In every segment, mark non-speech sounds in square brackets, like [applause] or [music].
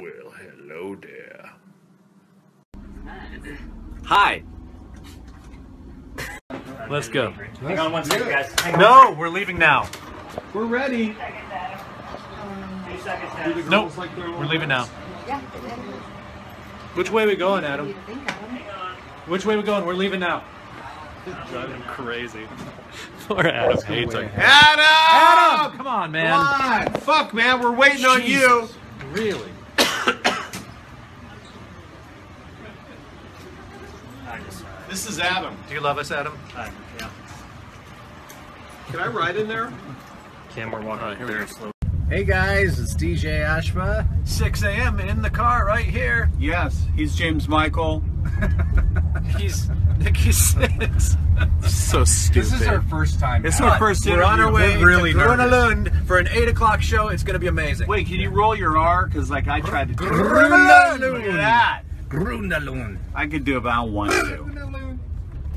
Well, hello there. Hi. Let's go. Hang on one second, guys. Hang on. No, we're leaving now. We're ready. Two seconds. Nope, we're leaving now. Yeah. Which way are we going, Adam? You think of them. Which way are we going? We're leaving now. Driving him crazy. [laughs] Poor Adam hates our Adam! Adam, come on, man. Come on! Fuck, man, we're waiting on you. Really? I just, uh, This is Adam. Do you love us, Adam? uh, yeah. Can I ride in there? Cam, we're walking right, here Very slow. Hey guys, it's DJ Ashba. 6 a.m. in the car right here. Yes, he's James Michael. [laughs] He's Nikki Sixx. so stupid. This is our first time. It's out. our first We're on our way We're really to nervous. Gröna Lund for an 8 o'clock show. It's going to be amazing. Wait, can you roll your R? Because like I tried to do. Gröna Lund. Look at that. Grundalun. I could do about one two.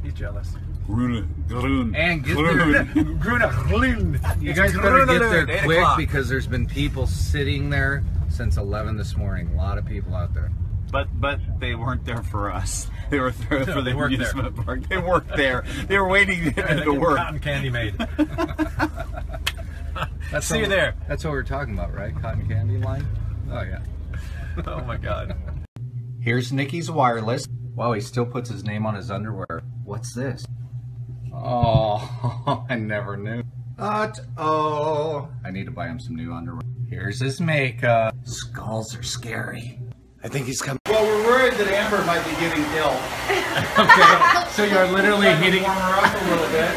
He's jealous. Grun, grun, And get grun. there. [laughs] You guys better get there quick because there's been people sitting there since 11 this morning. A lot of people out there. But but they weren't there for us. [laughs] They were there for the they worked there. amusement park. They worked there. They were waiting [laughs] to work. Cotton candy made. That's See you there. That's what we're talking about, right? Cotton candy line? Oh, yeah. oh my god. Here's Nikki's wireless. Wow, he still puts his name on his underwear. What's this? Oh, [laughs] I never knew. But oh, I need to buy him some new underwear. Here's his makeup. Skulls are scary. I think he's coming. Well, we're worried that Amber might be getting ill. Okay, so you're [laughs] literally hitting. Warm her up a little bit. [laughs]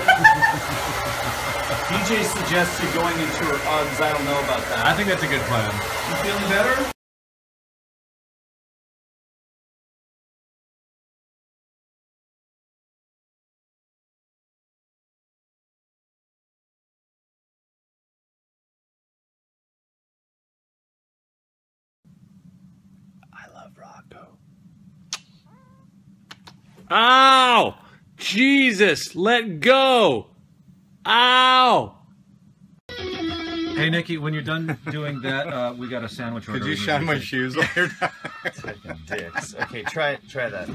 DJ suggested going into her Uggs. I don't know about that. I think that's a good plan. You feeling better? Ow! Jesus, let go! Ow! Hey Nikki, when you're done doing that, uh, we got a sandwich order. Could you shine my shoes while? [laughs] Dicks. Okay, try try that.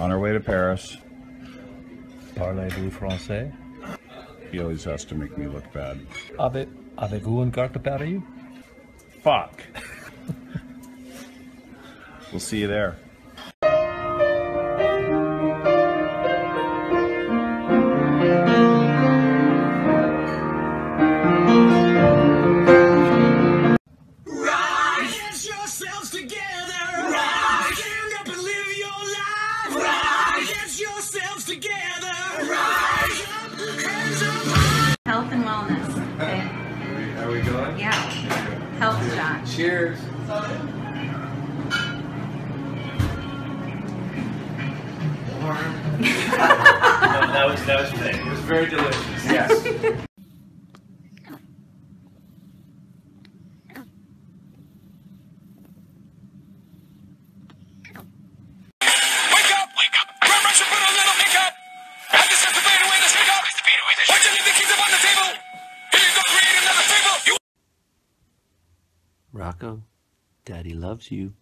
On our way to Paris. Parlez-vous français? He always has to make me look bad. Avez, avez-vous une carte de Paris? Fuck. [laughs] we'll see you there. Cheers. [laughs] No, that was that was fake. It was very delicious. Yes. [laughs] Daddy loves you.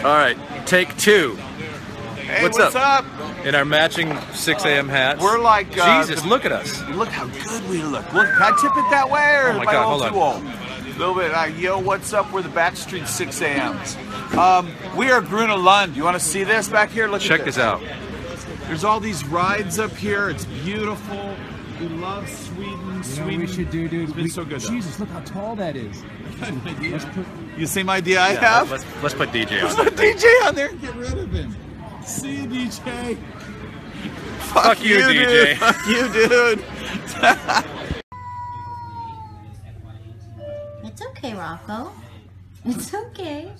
All right, take two. Hey, What's what's, up? up? In our matching 6 a.m. hats. We're like uh, Jesus, look at us. Look how good we look. Look, can I tip it that way, or Oh my am I God, a hold little too old? A little bit. Uh, yo, what's up? We're the Backstreet 6 a.m.s. Um, we are Gröna Lund. You want to see this back here? Look Check at this out. There's all these rides up here. It's beautiful. We love Sweden. Sweden. we should do, dude. It's been we- so good. though. Jesus, look how tall that is. [laughs] Let's put, You same idea I Yeah, have? let's, let's put DJ Let's on. put DJ on there and get rid of him. See you, DJ. Fuck, Fuck you, dude. DJ. Fuck you, dude. [laughs] It's okay, Rocco. It's okay.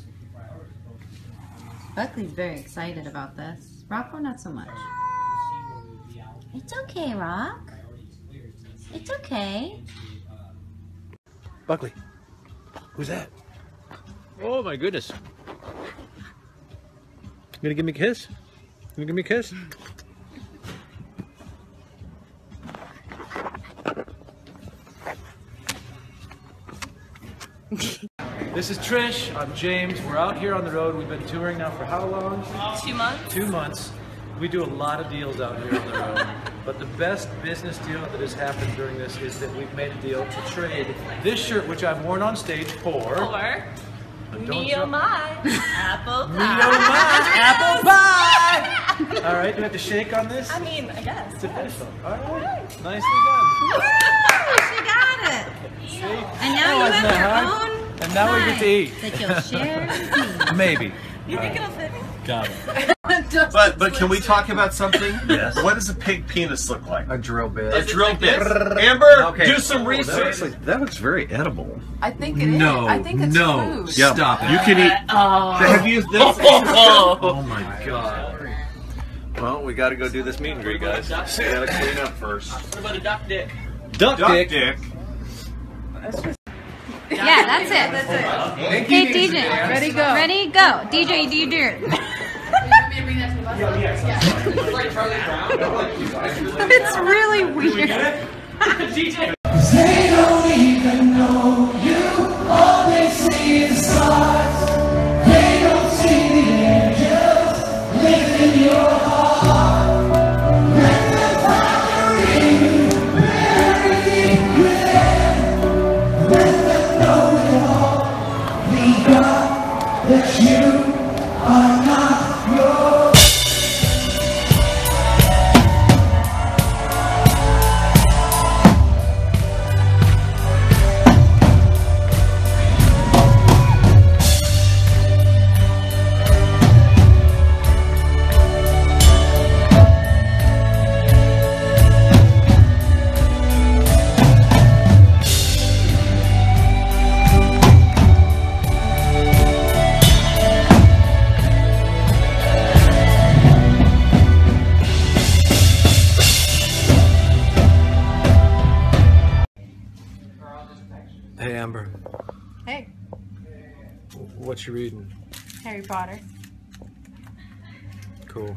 Buckley's very excited about this. Rocco, not so much. It's okay, Rock. It's okay. Buckley. Who's that? Oh my goodness. You gonna give me a kiss? You gonna give me a kiss? [laughs] This is Trish. I'm James. We're out here on the road. We've been touring now for how long? Two months. Two months. We do a lot of deals out here on the road. [laughs] but the best business deal that has happened during this is that we've made a deal to trade this shirt, which I've worn on stage for. Or But don't me oh my apple [laughs] pie. Me oh my apple pie. All right, do we have to shake on this? I mean, I guess. It's official. All right, nicely done. she got it. And now That you have your hard. own And now we get to eat. that you'll share. [laughs] Maybe. You think it'll fit me? Got it. [laughs] But but can we talk about something? [laughs] Yes. What does a pig penis look like? A drill bit. A drill bit. Amber, Okay. do some That research. looks, like, that looks very edible. I think it is. No, I think it's no, food. Yeah, stop it. You can eat. Uh, oh. Have you? [laughs] This, oh, oh my god. Well, we got to go do this meet and greet, guys. we gotta clean up first. What about a duck dick? Duck, Duck dick. dick. Yeah, that's it. That's it. Okay, DJ. Ready, go. Ready, go. DJ, [laughs] [laughs] do you do it? it's really weird. [laughs] They don't even know What you reading? Harry Potter. Cool.